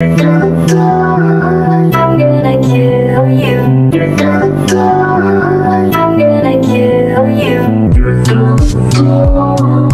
i'm gonna kill Oh.